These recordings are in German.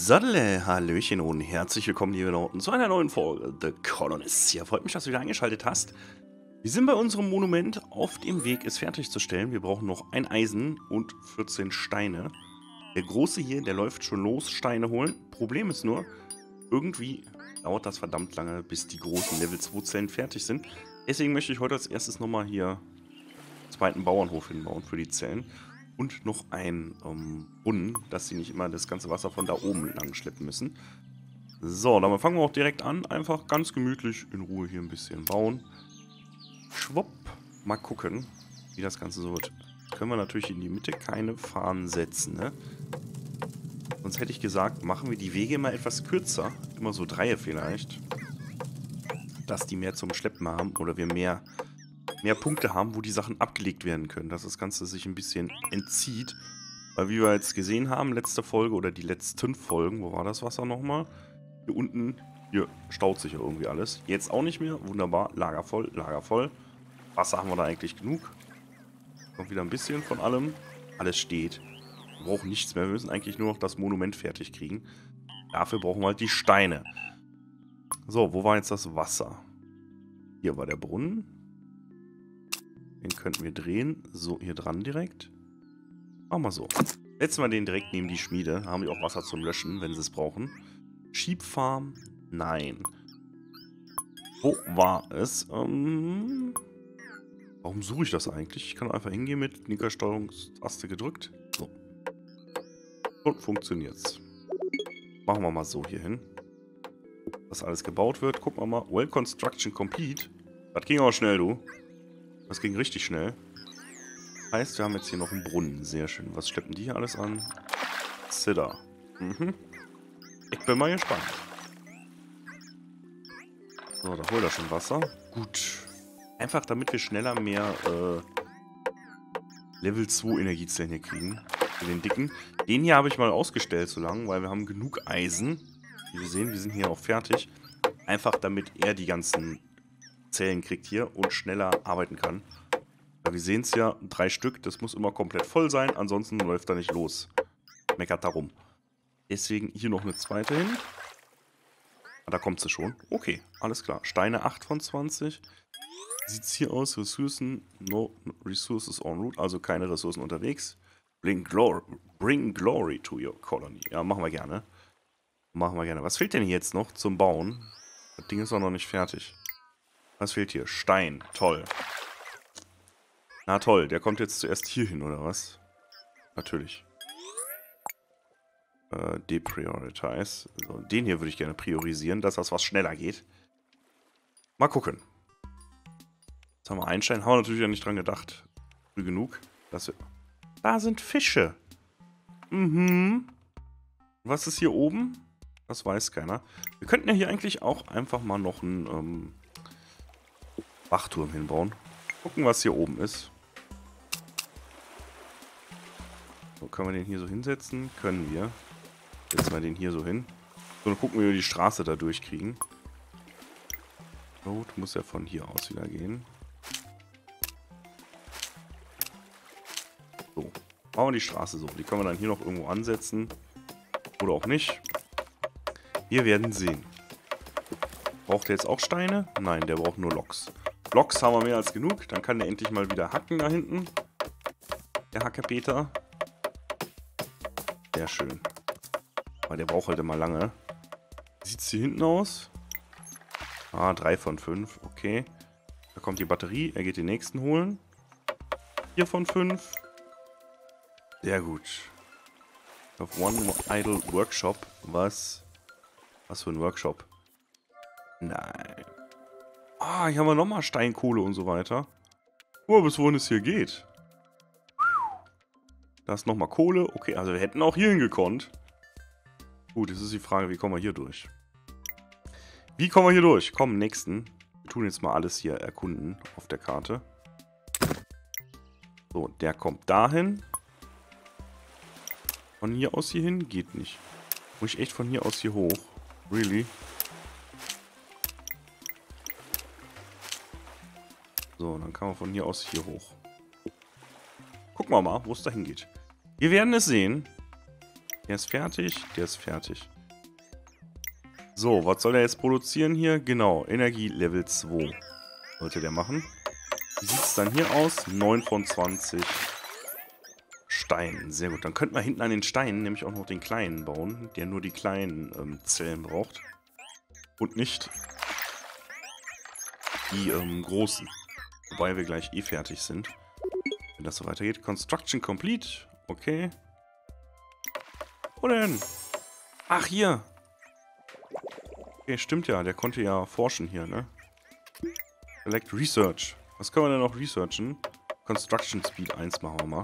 Saddle, Hallöchen und herzlich willkommen wieder unten zu einer neuen Folge The Colonists. Ja, freut mich, dass du wieder eingeschaltet hast. Wir sind bei unserem Monument auf dem Weg, es fertigzustellen. Wir brauchen noch ein Eisen und 14 Steine. Der Große hier, der läuft schon los, Steine holen. Problem ist nur, irgendwie dauert das verdammt lange, bis die großen Level 2 Zellen fertig sind. Deswegen möchte ich heute als erstes nochmal hier einen zweiten Bauernhof hinbauen für die Zellen und noch ein ähm, Brunnen, dass sie nicht immer das ganze Wasser von da oben lang schleppen müssen. So, dann fangen wir auch direkt an. Einfach ganz gemütlich in Ruhe hier ein bisschen bauen. Schwupp. Mal gucken, wie das Ganze so wird. Können wir natürlich in die Mitte keine Fahnen setzen, ne? Sonst hätte ich gesagt, machen wir die Wege immer etwas kürzer. Immer so Dreie vielleicht. Dass die mehr zum Schleppen haben oder wir mehr mehr Punkte haben, wo die Sachen abgelegt werden können, dass das Ganze sich ein bisschen entzieht. Weil wie wir jetzt gesehen haben, letzte Folge oder die letzten Folgen, wo war das Wasser nochmal? Hier unten, hier staut sich ja irgendwie alles. Jetzt auch nicht mehr, wunderbar, Lager voll, Lager voll. Wasser haben wir da eigentlich genug. Kommt wieder ein bisschen von allem. Alles steht. Wir brauchen nichts mehr, wir müssen eigentlich nur noch das Monument fertig kriegen. Dafür brauchen wir halt die Steine. So, wo war jetzt das Wasser? Hier war der Brunnen. Den könnten wir drehen. So, hier dran direkt. Machen wir so. Setzen wir den direkt neben die Schmiede. Haben wir auch Wasser zum Löschen, wenn sie es brauchen. Sheepfarm? Nein. Wo war es? Ähm, warum suche ich das eigentlich? Ich kann einfach hingehen mit Knickersteuerungstaste gedrückt. So. Und funktioniert's. Machen wir mal so hier hin. Dass alles gebaut wird. Gucken wir mal. Well Construction Complete. Das ging auch schnell, du. Das ging richtig schnell. Heißt, wir haben jetzt hier noch einen Brunnen. Sehr schön. Was schleppen die hier alles an? Zidder. Mhm. Ich bin mal gespannt. So, da holt er schon Wasser. Gut. Einfach damit wir schneller mehr äh, Level 2 Energiezellen hier kriegen. Für den dicken. Den hier habe ich mal ausgestellt so lange, weil wir haben genug Eisen. Wie wir sehen, wir sind hier auch fertig. Einfach damit er die ganzen Zellen kriegt hier und schneller arbeiten kann. Wir sehen es ja, drei Stück, das muss immer komplett voll sein, ansonsten läuft er nicht los. Meckert darum. Deswegen hier noch eine zweite hin. Ah, da kommt sie schon. Okay, alles klar. Steine 8 von 20. Sieht es hier aus? Ressourcen, no resources en route, also keine Ressourcen unterwegs. Bring glory, bring glory to your colony. Ja, machen wir gerne. Machen wir gerne. Was fehlt denn jetzt noch zum Bauen? Das Ding ist auch noch nicht fertig. Was fehlt hier? Stein. Toll. Na toll, der kommt jetzt zuerst hier hin, oder was? Natürlich. Äh, deprioritize. So, den hier würde ich gerne priorisieren, dass das was schneller geht. Mal gucken. Jetzt haben wir einen Stein. Haben wir natürlich ja nicht dran gedacht. Früh genug. Dass wir da sind Fische. Mhm. Was ist hier oben? Das weiß keiner. Wir könnten ja hier eigentlich auch einfach mal noch ein... Ähm, Wachturm hinbauen. Gucken, was hier oben ist. So, können wir den hier so hinsetzen? Können wir. Setzen wir den hier so hin. So, dann gucken, wie wir die Straße da durchkriegen. Road muss ja von hier aus wieder gehen. So, bauen wir die Straße so. Die können wir dann hier noch irgendwo ansetzen. Oder auch nicht. Wir werden sehen. Braucht er jetzt auch Steine? Nein, der braucht nur Loks. Blocks haben wir mehr als genug. Dann kann der endlich mal wieder hacken da hinten. Der Hackepeter. Sehr schön. Aber der braucht halt immer lange. Wie sieht es hier hinten aus? Ah, 3 von 5. Okay. Da kommt die Batterie. Er geht den nächsten holen. 4 von 5. Sehr gut. Auf One Idle Workshop. Was? Was für ein Workshop? Nein. Ah, hier haben wir nochmal Steinkohle und so weiter. Oh, bis wohin es hier geht. Da ist nochmal Kohle. Okay, also wir hätten auch hier hingekonnt. Gut, jetzt ist die Frage, wie kommen wir hier durch? Wie kommen wir hier durch? Komm, nächsten. Wir tun jetzt mal alles hier erkunden auf der Karte. So, der kommt dahin. Von hier aus hier hin? Geht nicht. Muss ich echt von hier aus hier hoch? Really? So, dann kann man von hier aus hier hoch. Gucken wir mal, wo es dahin geht. Wir werden es sehen. Der ist fertig, der ist fertig. So, was soll er jetzt produzieren hier? Genau, Energie Level 2 sollte der machen. Wie sieht es dann hier aus? 9 von 20. Stein, sehr gut. Dann könnten wir hinten an den Steinen nämlich auch noch den kleinen bauen, der nur die kleinen ähm, Zellen braucht. Und nicht die ähm, großen. Wobei wir gleich eh fertig sind. Wenn das so weitergeht. Construction complete. Okay. Wo denn? Ach, hier. Okay, stimmt ja. Der konnte ja forschen hier, ne? Select Research. Was können wir denn noch researchen? Construction Speed 1 machen wir mal.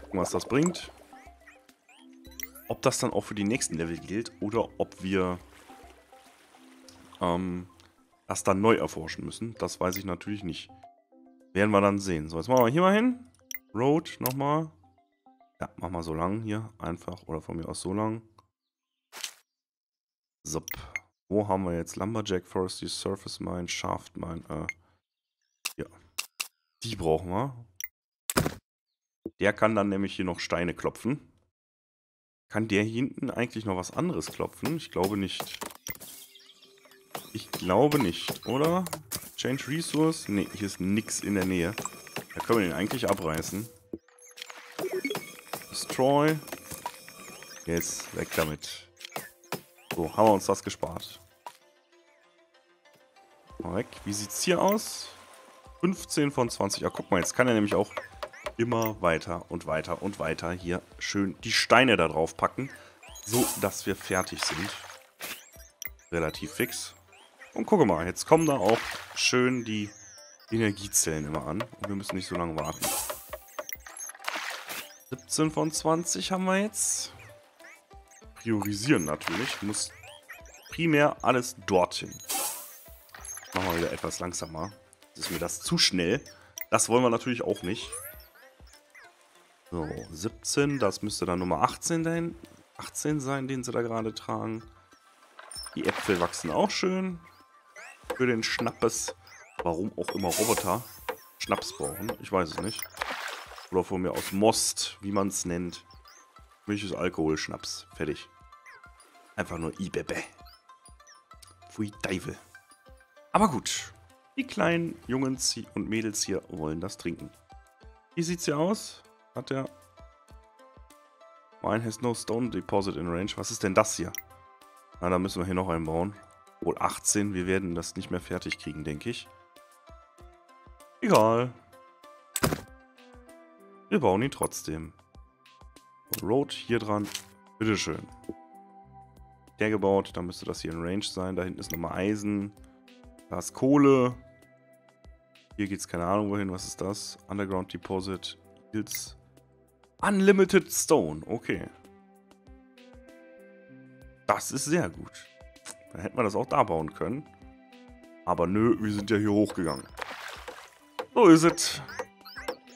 Gucken, was das bringt. Ob das dann auch für die nächsten Level gilt oder ob wir ähm, das dann neu erforschen müssen. Das weiß ich natürlich nicht. Werden wir dann sehen. So, jetzt machen wir hier mal hin. Road nochmal. Ja, mach mal so lang hier. Einfach. Oder von mir aus so lang. So. Wo haben wir jetzt? Lumberjack, Forestry, Surface Mine, Shaft Mine. Äh, ja. Die brauchen wir. Der kann dann nämlich hier noch Steine klopfen. Kann der hier hinten eigentlich noch was anderes klopfen? Ich glaube nicht. Ich glaube nicht, oder? Change Resource? Ne, hier ist nix in der Nähe. Da können wir den eigentlich abreißen. Destroy. Jetzt weg damit. So, haben wir uns das gespart. Mal weg. Wie sieht's hier aus? 15 von 20. Ja, guck mal, jetzt kann er nämlich auch immer weiter und weiter und weiter hier schön die Steine da drauf packen, so dass wir fertig sind. Relativ fix. Und gucke mal, jetzt kommen da auch schön die Energiezellen immer an. Und wir müssen nicht so lange warten. 17 von 20 haben wir jetzt. Priorisieren natürlich. Muss primär alles dorthin. Machen wir wieder etwas langsamer. Das ist mir das zu schnell. Das wollen wir natürlich auch nicht. So, 17. Das müsste dann Nummer 18 sein, 18 sein, den sie da gerade tragen. Die Äpfel wachsen auch schön für den Schnappes. Warum auch immer Roboter Schnaps brauchen. Ich weiß es nicht. Oder von mir aus Most, wie man es nennt. Milch ist Alkohol, Schnaps. Fertig. Einfach nur Ibebe. Pfui Teufel. Aber gut. Die kleinen Jungs und Mädels hier wollen das trinken. Wie sieht's hier aus? Hat der... Mine has no stone deposit in range. Was ist denn das hier? Na, da müssen wir hier noch einbauen. Wohl 18. Wir werden das nicht mehr fertig kriegen, denke ich. Egal. Wir bauen ihn trotzdem. Road hier dran. Bitteschön. Der gebaut. Dann müsste das hier in Range sein. Da hinten ist nochmal Eisen. Da ist Kohle. Hier geht es keine Ahnung wohin. Was ist das? Underground Deposit. Hills. Unlimited Stone. Okay. Das ist sehr gut. Dann hätten wir das auch da bauen können. Aber nö, wir sind ja hier hochgegangen. So ist es.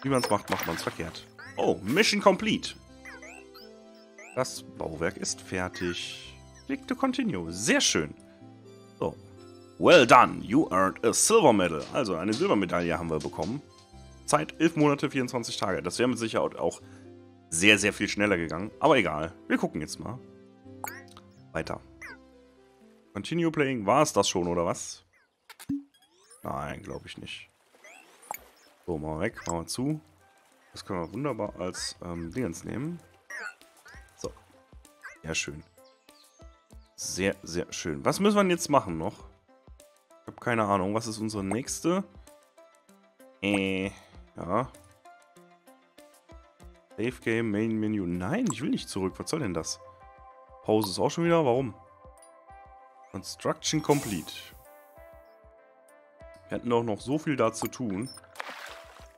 Wie man es macht, macht man es verkehrt. Oh, Mission complete. Das Bauwerk ist fertig. Click to continue. Sehr schön. So. Well done. You earned a silver medal. Also eine Silbermedaille haben wir bekommen. Zeit 11 Monate, 24 Tage. Das wäre mit Sicherheit auch sehr, sehr viel schneller gegangen. Aber egal. Wir gucken jetzt mal. Weiter. Continue playing. War es das schon, oder was? Nein, glaube ich nicht. So, wir weg. Machen wir zu. Das können wir wunderbar als ähm, Dingens nehmen. So. Ja, schön. Sehr, sehr schön. Was müssen wir denn jetzt machen noch? Ich habe keine Ahnung. Was ist unsere nächste? Äh, ja. Save Game, Main Menu. Nein, ich will nicht zurück. Was soll denn das? Pause ist auch schon wieder. Warum? Construction complete. Wir hätten auch noch so viel da zu tun.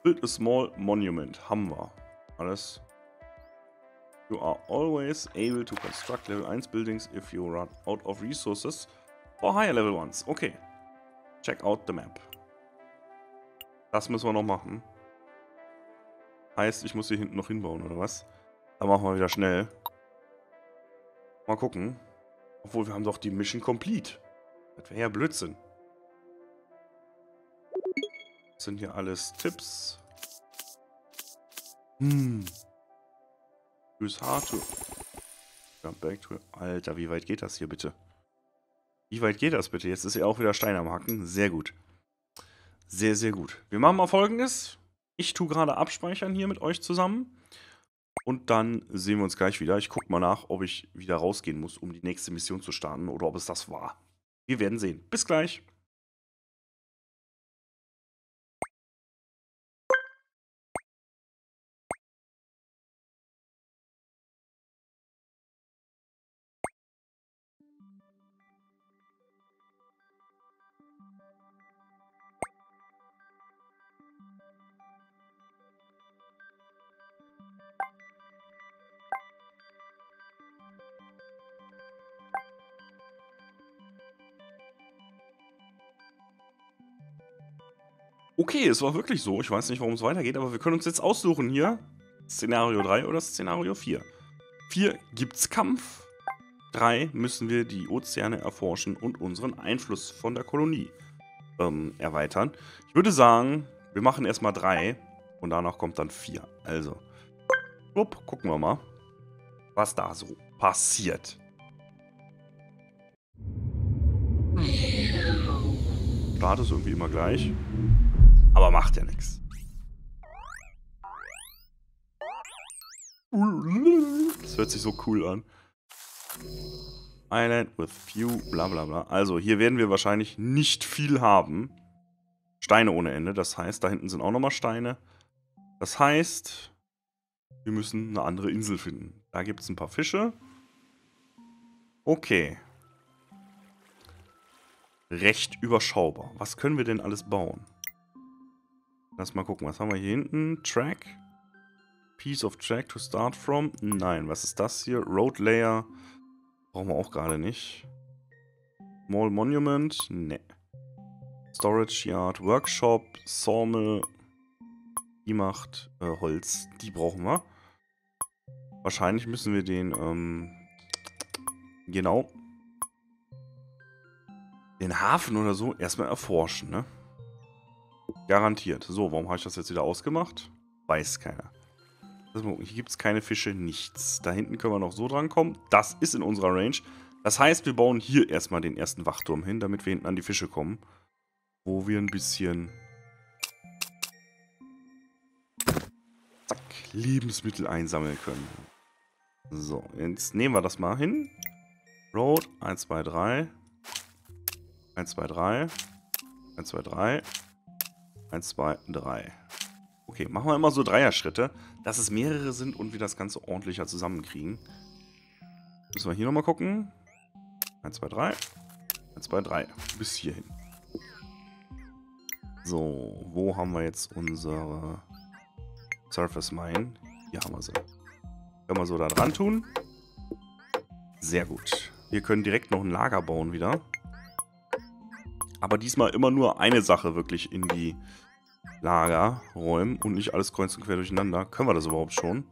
Build a small monument. Haben wir. Alles. You are always able to construct level 1 buildings if you run out of resources for higher level ones. Okay. Check out the map. Das müssen wir noch machen. Heißt, ich muss hier hinten noch hinbauen, oder was? Dann machen wir wieder schnell. Mal gucken. Obwohl, wir haben doch die Mission complete. Das wäre ja Blödsinn. Das sind hier alles Tipps. Hm. Use hard to Jump back to... Alter, wie weit geht das hier bitte? Wie weit geht das bitte? Jetzt ist er auch wieder Stein am Hacken. Sehr gut. Sehr, sehr gut. Wir machen mal folgendes. Ich tue gerade abspeichern hier mit euch zusammen. Und dann sehen wir uns gleich wieder. Ich gucke mal nach, ob ich wieder rausgehen muss, um die nächste Mission zu starten oder ob es das war. Wir werden sehen. Bis gleich. Okay, es war wirklich so. Ich weiß nicht, warum es weitergeht, aber wir können uns jetzt aussuchen hier. Szenario 3 oder Szenario 4. 4 gibt's Kampf. 3 müssen wir die Ozeane erforschen und unseren Einfluss von der Kolonie ähm, erweitern. Ich würde sagen, wir machen erstmal 3 und danach kommt dann 4. Also, upp, gucken wir mal, was da so passiert. Start ist irgendwie immer gleich. Aber macht ja nichts. Das hört sich so cool an. Island with few, bla bla bla. Also, hier werden wir wahrscheinlich nicht viel haben. Steine ohne Ende. Das heißt, da hinten sind auch nochmal Steine. Das heißt, wir müssen eine andere Insel finden. Da gibt es ein paar Fische. Okay. Recht überschaubar. Was können wir denn alles bauen? Lass mal gucken, was haben wir hier hinten? Track. Piece of Track to start from. Nein, was ist das hier? Road Layer. Brauchen wir auch gerade nicht. Small Monument. Ne. Storage Yard. Workshop. Sawmill. Die macht äh, Holz. Die brauchen wir. Wahrscheinlich müssen wir den, ähm, genau, den Hafen oder so erstmal erforschen, ne? Garantiert. So, warum habe ich das jetzt wieder ausgemacht? Weiß keiner. Hier gibt es keine Fische, nichts. Da hinten können wir noch so drankommen. Das ist in unserer Range. Das heißt, wir bauen hier erstmal den ersten Wachturm hin, damit wir hinten an die Fische kommen. Wo wir ein bisschen... Zack, Lebensmittel einsammeln können. So, jetzt nehmen wir das mal hin. Road, 1, 2, 3. 1, 2, 3. 1, 2, 3. 1, 2, 3. Okay, machen wir immer so Dreier-Schritte, dass es mehrere sind und wir das Ganze ordentlicher zusammenkriegen. Müssen wir hier nochmal gucken. 1, 2, 3. 1, 2, 3. Bis hierhin. So, wo haben wir jetzt unsere Surface Mine? Hier haben wir sie. Können wir so da dran tun. Sehr gut. Wir können direkt noch ein Lager bauen wieder. Aber diesmal immer nur eine Sache wirklich in die Lager räumen und nicht alles kreuz und quer durcheinander. Können wir das überhaupt schon?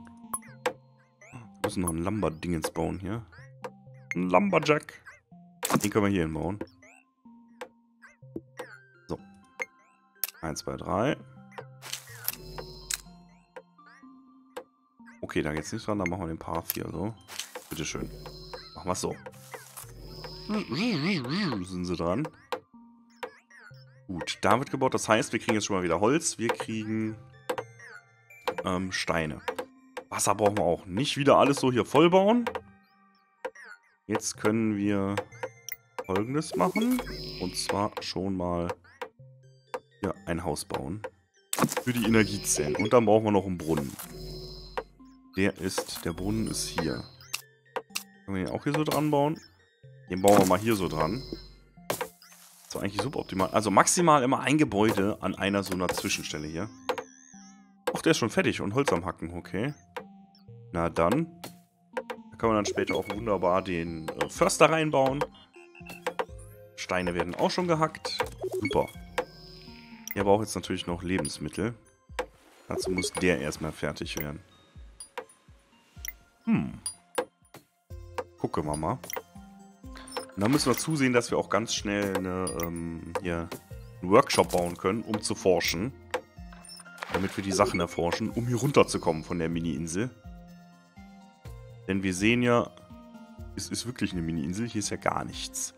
Wir müssen noch ein Lumber-Dingens bauen hier. Ein Lumberjack. Den können wir hier hinbauen. So. 1, 2, 3. Okay, da geht's nicht dran. Dann machen wir den Path hier so. Bitteschön. Machen wir es so. Sind sie dran? Da wird gebaut. Das heißt, wir kriegen jetzt schon mal wieder Holz. Wir kriegen ähm, Steine. Wasser brauchen wir auch. Nicht wieder alles so hier voll bauen. Jetzt können wir folgendes machen. Und zwar schon mal hier ein Haus bauen. Für die Energiezellen. Und dann brauchen wir noch einen Brunnen. Der ist, der Brunnen ist hier. Können wir den auch hier so dran bauen? Den bauen wir mal hier so dran. Das war eigentlich suboptimal. Also maximal immer ein Gebäude an einer so einer Zwischenstelle hier. Ach, der ist schon fertig und Holz am Hacken, okay. Na dann. Da kann man dann später auch wunderbar den äh, Förster reinbauen. Steine werden auch schon gehackt. Super. Der braucht jetzt natürlich noch Lebensmittel. Dazu muss der erstmal fertig werden. Hm. Gucken wir mal. Und dann müssen wir zusehen, dass wir auch ganz schnell eine, ähm, hier einen Workshop bauen können, um zu forschen. Damit wir die Sachen erforschen, um hier runterzukommen von der Mini-Insel. Denn wir sehen ja, es ist wirklich eine Mini-Insel. Hier ist ja gar nichts.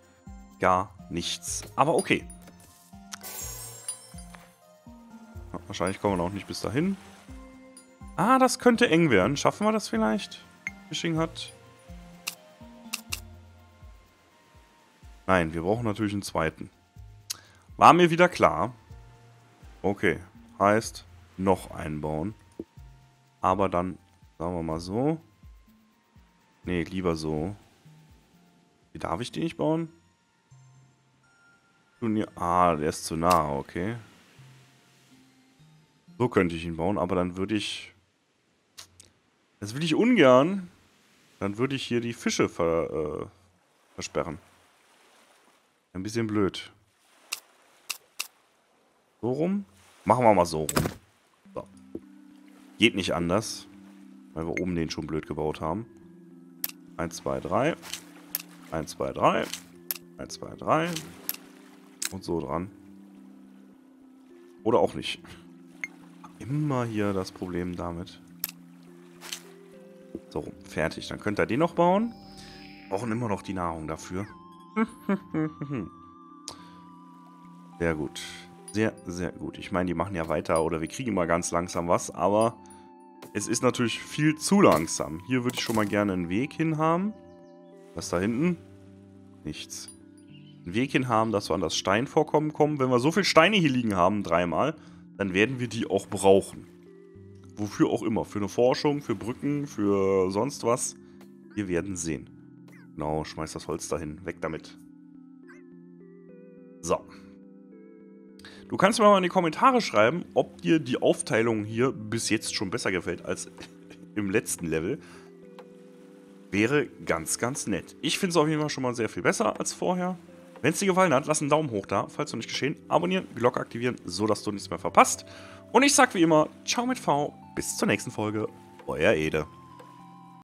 Gar nichts. Aber okay. Wahrscheinlich kommen wir noch nicht bis dahin. Ah, das könnte eng werden. Schaffen wir das vielleicht? Fishing hat. Nein, wir brauchen natürlich einen zweiten. War mir wieder klar. Okay, heißt noch einbauen. Aber dann, sagen wir mal so. Nee, lieber so. Wie darf ich den nicht bauen? Ah, der ist zu nah, okay. So könnte ich ihn bauen, aber dann würde ich... Das will ich ungern. Dann würde ich hier die Fische ver, äh, versperren. Ein bisschen blöd. So rum? Machen wir mal so rum. So. Geht nicht anders. Weil wir oben den schon blöd gebaut haben. 1, 2, 3. 1, 2, 3. 1, 2, 3. Und so dran. Oder auch nicht. Immer hier das Problem damit. So, fertig. Dann könnt ihr den noch bauen. Brauchen immer noch die Nahrung dafür. Sehr gut. Sehr, sehr gut. Ich meine, die machen ja weiter oder wir kriegen mal ganz langsam was, aber es ist natürlich viel zu langsam. Hier würde ich schon mal gerne einen Weg hin haben. Was da hinten? Nichts. Einen Weg hin haben, dass wir an das Steinvorkommen kommen. Wenn wir so viele Steine hier liegen haben, dreimal, dann werden wir die auch brauchen. Wofür auch immer. Für eine Forschung, für Brücken, für sonst was. Wir werden sehen. Genau, schmeiß das Holz dahin. Weg damit. So. Du kannst mir mal in die Kommentare schreiben, ob dir die Aufteilung hier bis jetzt schon besser gefällt als im letzten Level. Wäre ganz, ganz nett. Ich finde es auf jeden Fall schon mal sehr viel besser als vorher. Wenn es dir gefallen hat, lass einen Daumen hoch da, falls noch nicht geschehen. Abonnieren, Glocke aktivieren, so dass du nichts mehr verpasst. Und ich sag wie immer, ciao mit V, bis zur nächsten Folge. Euer Ede.